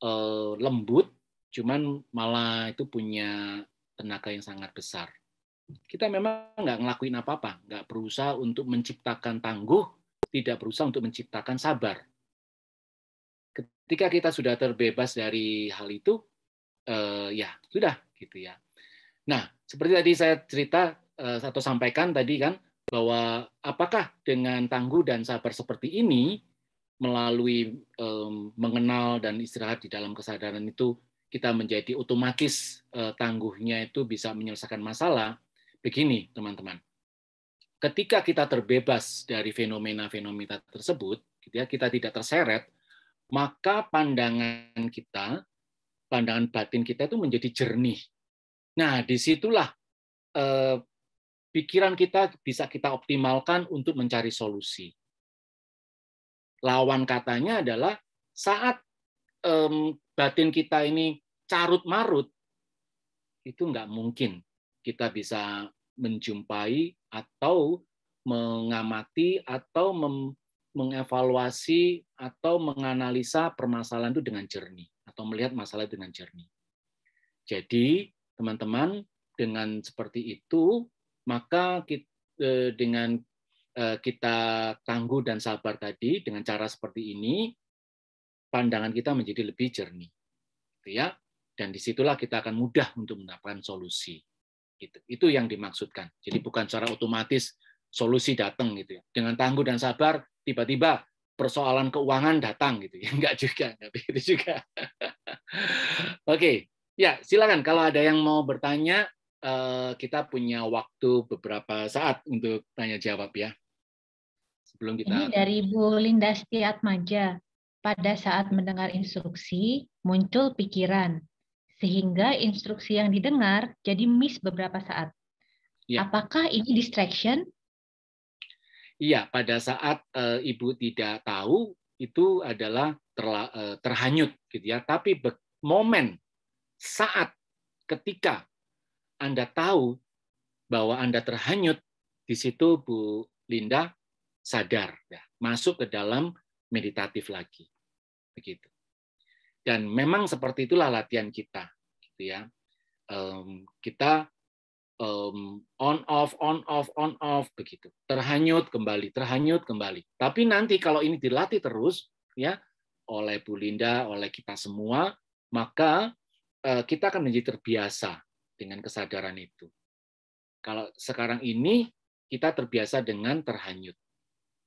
eh, lembut, cuman malah itu punya tenaga yang sangat besar. Kita memang nggak ngelakuin apa-apa, nggak berusaha untuk menciptakan tangguh, tidak berusaha untuk menciptakan sabar Ketika kita sudah terbebas dari hal itu, eh, ya sudah gitu ya. Nah, seperti tadi saya cerita eh, atau sampaikan tadi kan bahwa apakah dengan tangguh dan sabar seperti ini melalui eh, mengenal dan istirahat di dalam kesadaran itu kita menjadi otomatis eh, tangguhnya itu bisa menyelesaikan masalah. Begini, teman-teman. Ketika kita terbebas dari fenomena-fenomena tersebut, gitu ya, kita tidak terseret, maka pandangan kita, pandangan batin kita itu menjadi jernih. Nah, di situlah eh, pikiran kita bisa kita optimalkan untuk mencari solusi. Lawan katanya adalah saat eh, batin kita ini carut marut, itu nggak mungkin kita bisa menjumpai atau mengamati atau mem, mengevaluasi atau menganalisa permasalahan itu dengan jernih atau melihat masalah dengan jernih. Jadi, teman-teman, dengan seperti itu, maka kita, eh, dengan eh, kita tangguh dan sabar tadi dengan cara seperti ini, pandangan kita menjadi lebih jernih. Gitu ya. Dan di situlah kita akan mudah untuk mendapatkan solusi. Itu, itu yang dimaksudkan. Jadi bukan secara otomatis solusi datang gitu ya. Dengan tangguh dan sabar, tiba-tiba persoalan keuangan datang gitu. Ya enggak juga enggak begitu juga. Oke ya silakan. Kalau ada yang mau bertanya eh, kita punya waktu beberapa saat untuk tanya jawab ya. Sebelum kita ini dari Bu Linda Stiatmaja pada saat mendengar instruksi muncul pikiran sehingga instruksi yang didengar jadi miss beberapa saat. Ya. apakah ini distraction Iya, pada saat uh, ibu tidak tahu itu adalah terla, uh, terhanyut gitu ya. Tapi momen saat ketika Anda tahu bahwa Anda terhanyut di situ Bu Linda sadar ya, masuk ke dalam meditatif lagi. Begitu. Dan memang seperti itulah latihan kita gitu ya. Um, kita um, on off on off on off begitu terhanyut kembali terhanyut kembali tapi nanti kalau ini dilatih terus ya oleh Bu Linda, oleh kita semua, maka eh, kita akan menjadi terbiasa dengan kesadaran itu. Kalau sekarang ini kita terbiasa dengan terhanyut.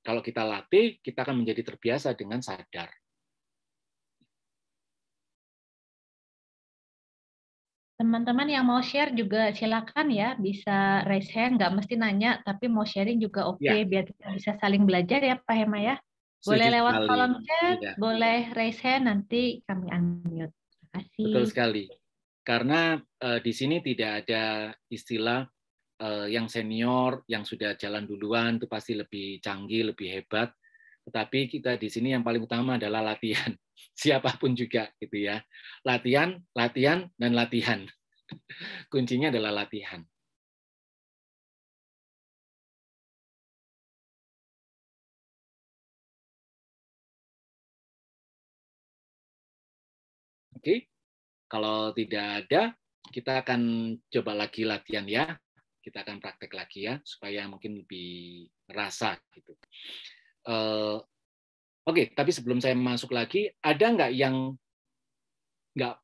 Kalau kita latih, kita akan menjadi terbiasa dengan sadar. Teman-teman yang mau share juga silakan ya, bisa raise hand, nggak mesti nanya, tapi mau sharing juga oke, okay, ya. biar kita bisa saling belajar ya Pak Hema ya. Boleh lewat kolom chat, ya. boleh raise hand, nanti kami unmute. Terima kasih. Betul sekali. Karena uh, di sini tidak ada istilah uh, yang senior, yang sudah jalan duluan, itu pasti lebih canggih, lebih hebat. Tetapi kita di sini yang paling utama adalah latihan. siapa pun juga gitu ya. Latihan, latihan dan latihan. Kuncinya adalah latihan. Oke. Kalau tidak ada, kita akan coba lagi latihan ya. Kita akan praktek lagi ya supaya mungkin lebih rasa gitu. Uh, Oke, tapi sebelum saya masuk lagi, ada nggak yang nggak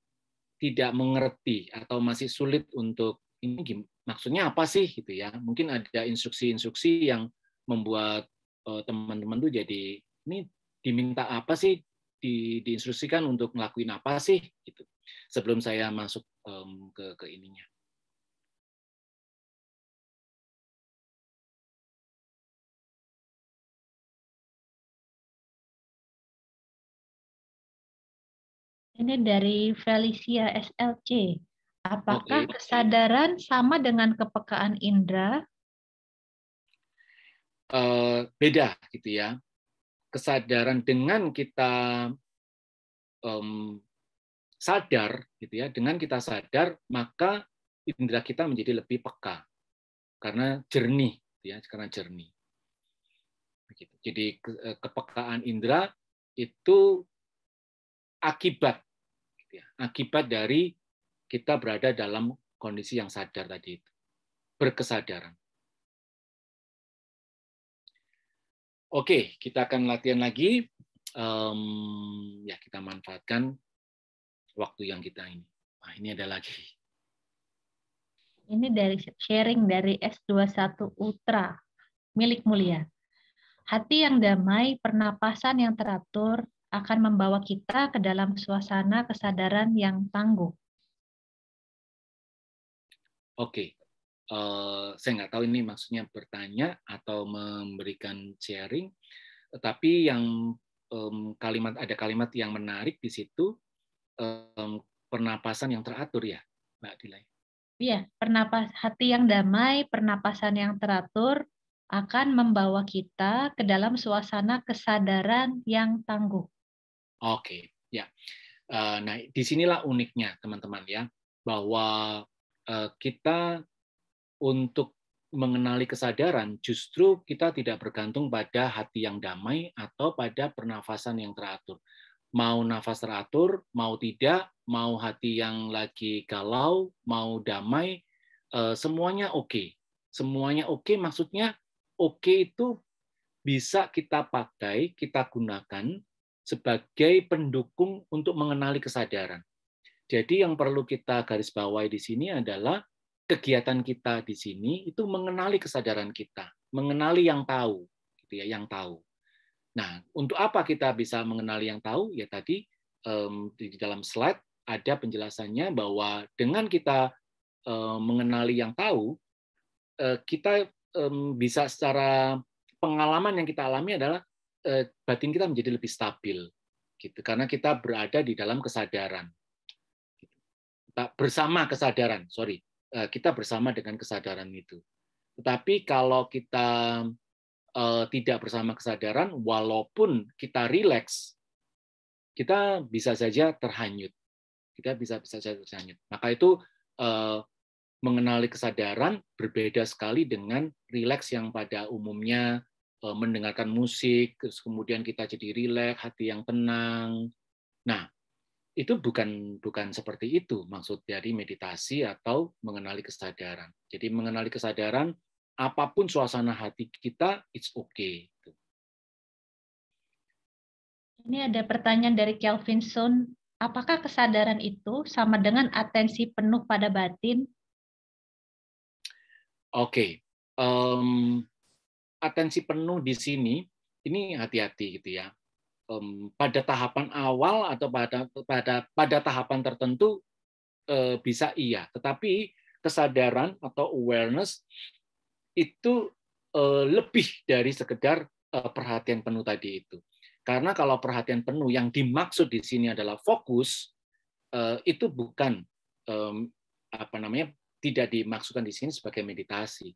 tidak mengerti atau masih sulit untuk ini maksudnya apa sih gitu ya? Mungkin ada instruksi-instruksi yang membuat eh, teman-teman tuh jadi ini diminta apa sih? Di, diinstruksikan untuk ngelakuin apa sih gitu. Sebelum saya masuk um, ke ke ininya. Ini dari Felicia SLC. Apakah okay. kesadaran sama dengan kepekaan indera? Uh, beda gitu ya. Kesadaran dengan kita um, sadar gitu ya, dengan kita sadar maka indera kita menjadi lebih peka karena jernih gitu ya, karena jernih. Begitu. Jadi eh, kepekaan indera itu akibat ya, akibat dari kita berada dalam kondisi yang sadar tadi itu berkesadaran. Oke, kita akan latihan lagi. Um, ya kita manfaatkan waktu yang kita ini. Nah, ini ada lagi. Ini dari sharing dari S21 Ultra milik Mulia. Hati yang damai, pernapasan yang teratur, akan membawa kita ke dalam suasana kesadaran yang tangguh. Oke, uh, saya nggak tahu ini maksudnya bertanya atau memberikan sharing, tetapi yang um, kalimat ada kalimat yang menarik di situ um, pernapasan yang teratur ya, Mbak Dilay. Iya, pernapas hati yang damai, pernapasan yang teratur akan membawa kita ke dalam suasana kesadaran yang tangguh. Oke, ya. Eh, nah, di sinilah uniknya teman-teman ya, bahwa eh, kita untuk mengenali kesadaran justru kita tidak bergantung pada hati yang damai atau pada pernafasan yang teratur. Mau nafas teratur, mau tidak, mau hati yang lagi galau, mau damai, eh, semuanya oke. Semuanya oke, maksudnya oke itu bisa kita pakai, kita gunakan sebagai pendukung untuk mengenali kesadaran. Jadi yang perlu kita garis bawahi di sini adalah kegiatan kita di sini itu mengenali kesadaran kita, mengenali yang tahu, gitu ya, yang tahu. Nah, untuk apa kita bisa mengenali yang tahu? Ya tadi di dalam slide ada penjelasannya bahwa dengan kita mengenali yang tahu, eh, kita bisa secara pengalaman yang kita alami adalah batin kita menjadi lebih stabil gitu. Karena kita berada di dalam kesadaran. Bersama kesadaran sorry. Eh, kita bersama dengan kesadaran itu. Tetapi kalau kita uh, tidak bersama kesadaran walaupun kita rileks kita bisa saja terhanyut. Kita bisa bisa saja terhanyut. Maka itu mengenali kesadaran berbeda sekali dengan rileks yang pada umumnya Eh, mendengarkan musik, terus kemudian kita jadi rileks, hati yang tenang. Nah, itu bukan bukan seperti itu maksud dari meditasi atau mengenali kesadaran. Jadi mengenali kesadaran apa pun suasana hati kita, it's okay. Ini ada pertanyaan dari Kelvin Sun. Apakah kesadaran itu sama dengan atensi penuh pada batin? Oke, okay. um, atensi penuh di sini ini hati-hati gitu ya. Um, pada tahapan awal atau pada pada pada tahapan tertentu uh, bisa iya, tetapi kesadaran atau awareness itu uh, lebih dari sekedar uh, perhatian penuh tadi itu. Karena kalau perhatian penuh yang dimaksud di sini adalah fokus, itu bukan apa namanya tidak dimaksudkan di sini sebagai meditasi.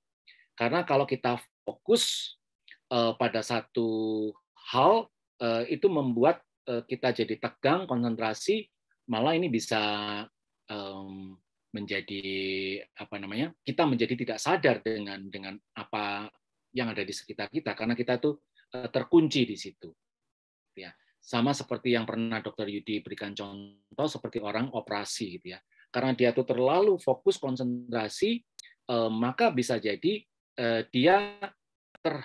Karena kalau kita fokus eh, pada satu hal, eh, itu membuat kita jadi tegang, konsentrasi, malah ini bisa menjadi apa namanya kita menjadi tidak sadar dengan dengan apa yang ada di sekitar kita. Karena kita tuh terkunci di situ. Ya sama seperti yang pernah dokter Yudi berikan contoh seperti orang operasi gitu ya. Karena dia tuh terlalu fokus konsentrasi eh, maka bisa jadi dia ter,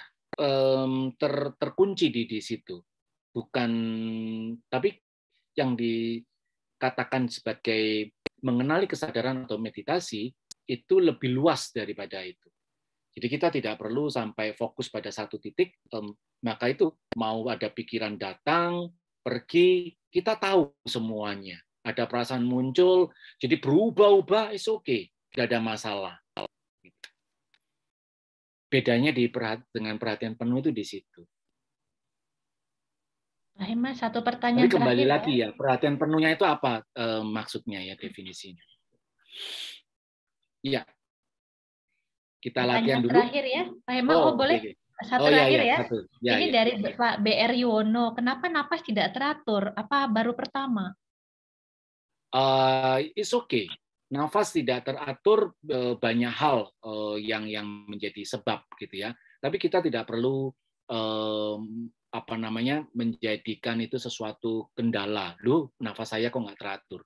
eh, ter terkunci di di situ bukan tapi yang dikatakan sebagai mengenali kesadaran atau meditasi itu lebih luas daripada itu jadi kita tidak perlu sampai fokus pada satu titik, maka itu mau ada pikiran datang, pergi, kita tahu semuanya. Ada perasaan muncul, jadi berubah-ubah, is okay, tidak ada masalah. Bedanya di dengan perhatian penuh itu di situ. Nah, Mas, satu pertanyaan Tapi kembali terakhir, lagi ya, perhatian penuhnya itu apa eh, maksudnya ya definisinya? Iya, kita latihan dulu. terakhir ya, Pak Hema. Oh, oh boleh okay. satu oh, iya, terakhir iya, ya. Satu. ya. Ini ya. dari Pak BR Yuwono. Kenapa napas tidak teratur? Apa baru pertama? Uh, it's okay. Nafas tidak teratur uh, banyak hal uh, yang yang menjadi sebab gitu ya. Tapi kita tidak perlu um, apa namanya menjadikan itu sesuatu kendala. Lu nafas saya kok nggak teratur.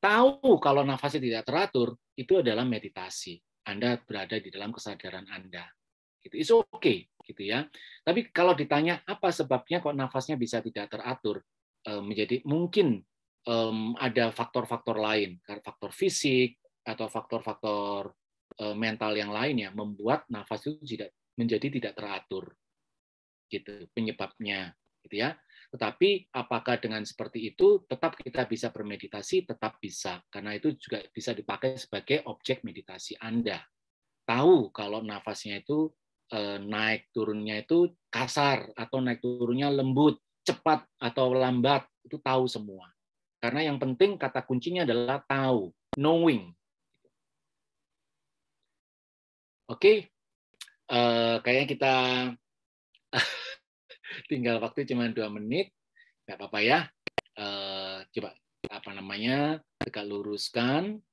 Tahu kalau nafasnya tidak teratur itu adalah meditasi anda berada di dalam kesadaran Anda. Itu oke, okay, gitu ya. Tapi kalau ditanya apa sebabnya kok nafasnya bisa tidak teratur, eh, menjadi mungkin ada faktor-faktor lain, faktor fisik atau faktor-faktor eh, mental yang lain ya membuat nafas itu tidak menjadi tidak teratur. Gitu penyebabnya, gitu ya. Tetapi apakah dengan seperti itu tetap kita bisa bermeditasi? Tetap bisa, karena itu juga bisa dipakai sebagai objek meditasi Anda. Tahu kalau nafasnya itu eh, naik turunnya itu kasar atau naik turunnya lembut, cepat atau lambat, itu tahu semua. Karena yang penting kata kuncinya adalah tahu, knowing. Oke, uh, kayaknya kita tinggal waktu cuma dua menit, nggak apa-apa ya. Uh, coba apa namanya tegak luruskan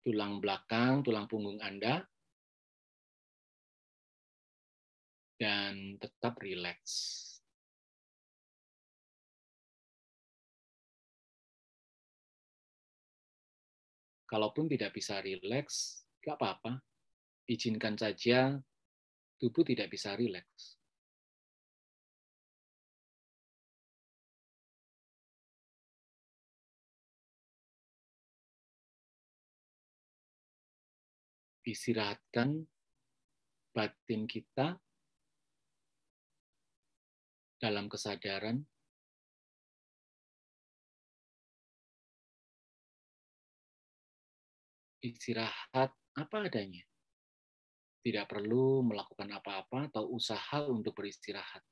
tulang belakang, tulang punggung Anda, dan tetap rileks. Kalaupun tidak bisa rileks, nggak apa-apa. Izinkan saja tubuh tidak bisa rileks. istirahatkan batin kita dalam kesadaran istirahat apa adanya. Tidak perlu melakukan apa-apa atau usaha untuk beristirahat.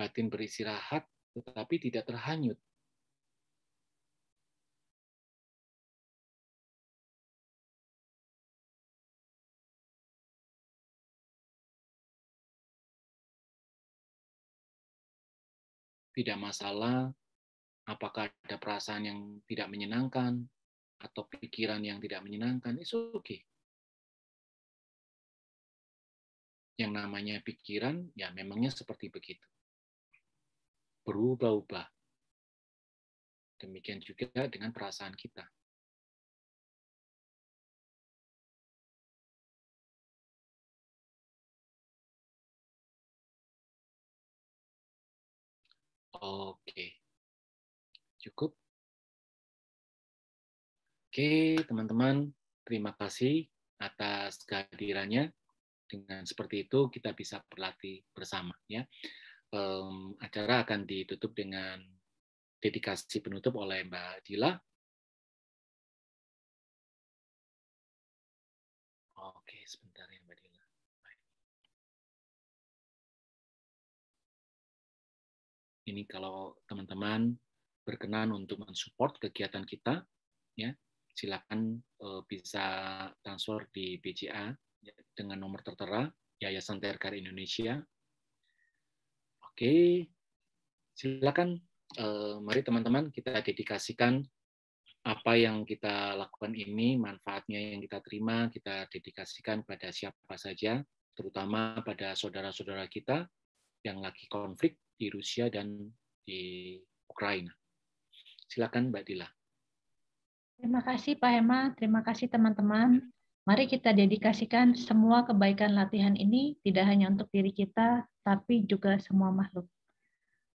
batin beristirahat tetapi tidak terhanyut. Tidak masalah apakah ada perasaan yang tidak menyenangkan atau pikiran yang tidak menyenangkan, itu oke. Okay. Yang namanya pikiran, ya memangnya seperti begitu. berubah-ubah. Demikian juga dengan perasaan kita. Oke. Cukup? Oke, teman-teman, terima kasih atas kehadirannya. Dengan seperti itu kita bisa berlatih bersama ya. Um, acara akan ditutup dengan dedikasi penutup oleh Mbak Dila. Oke, sebentar ya Mbak Dila. Ini kalau teman-teman berkenan untuk mensupport kegiatan kita, ya silakan uh, bisa transfer di BCA ya, dengan nomor tertera Yayasan Terkar Indonesia. Oke, silakan uh, mari teman-teman kita dedikasikan apa yang kita lakukan ini, manfaatnya yang kita terima, kita dedikasikan pada siapa saja, terutama pada saudara-saudara kita yang lagi konflik di Rusia dan di Ukraina. Silakan Mbak Dila. Terima kasih Pak Hema, terima kasih teman-teman. Mari kita dedikasikan semua kebaikan latihan ini tidak hanya untuk diri kita, tapi juga semua makhluk.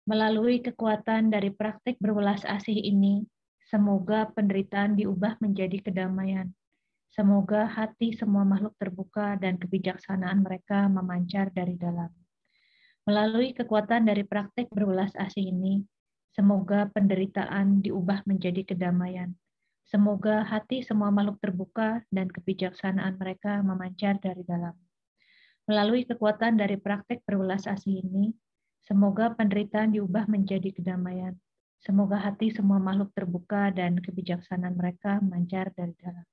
Melalui kekuatan dari praktik berwelas asih ini, semoga penderitaan diubah menjadi kedamaian. Semoga hati semua makhluk terbuka dan kebijaksanaan mereka memancar dari dalam. Melalui kekuatan dari praktik berwelas asih ini, Semoga penderitaan diubah menjadi kedamaian. Semoga hati semua makhluk terbuka dan kebijaksanaan mereka memancar dari dalam. Melalui kekuatan dari praktek berwelas asih ini, semoga penderitaan diubah menjadi kedamaian. Semoga hati semua makhluk terbuka dan kebijaksanaan mereka memancar dari dalam.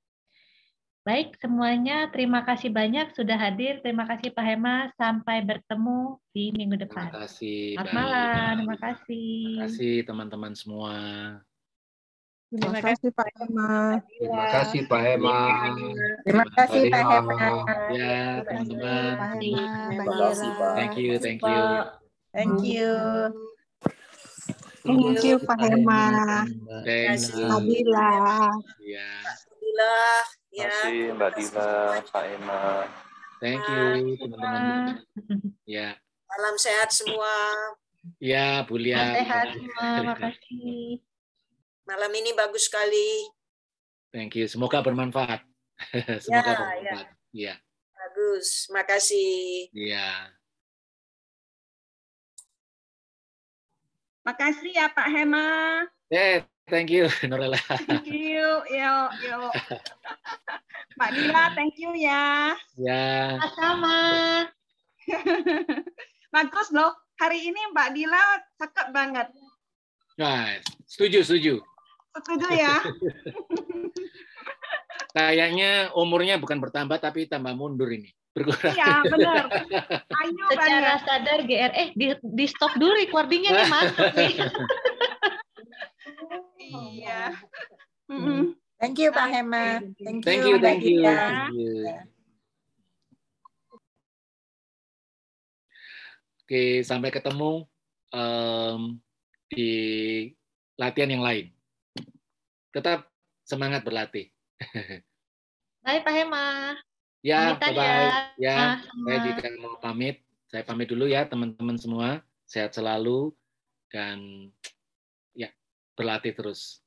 Baik semuanya, terima kasih banyak sudah hadir. Terima kasih Pak Hema. Sampai bertemu di minggu depan. Terima kasih. Selamat malam. Terima kasih. Terima kasih teman-teman semua. Terima kasih Pak Hema. Terima kasih Pak Hema. Terima kasih Pak Hema. Ya, teman-teman. Terima kasih Pak. Thank you, thank you. Thank you. Thank you Pak Hema. Thank you. Nabila. Ya. Nabila. Terima kasih Mbak Dila, Pak Emma. Thank you teman-teman. Ya. Salam sehat semua. Ya, Bu Lia. Sehat semua, makasih. Malam ini bagus sekali. Thank you. Semoga bermanfaat. Semoga Ya, bermanfaat. Iya. Bagus, makasih. Iya. Makasih ya Pak Hema. Eh, thank you, Norela. Thank you. Yo, yo. Mbak Dila, thank you ya. Ya. Sama. Bagus loh. Hari ini Mbak Dila cakep banget. Nah, setuju, setuju. Setuju ya? Kayaknya umurnya bukan bertambah tapi tambah mundur ini. Berkurang. Iya, benar. Ayo Secara banget. sadar GR, eh di, di stop dulu recordingnya nih nih. Iya. Thank you Pak Hema. Thank you. Thank you, Mbak thank you. Dila. Thank you. Oke, sampai ketemu em, di latihan yang lain. Tetap semangat berlatih. Bye Pak Hema. Ya, bye-bye. ya. Ya, Ah, saya juga mau pamit. Saya pamit dulu ya, teman-teman semua. Sehat selalu dan berlatih terus.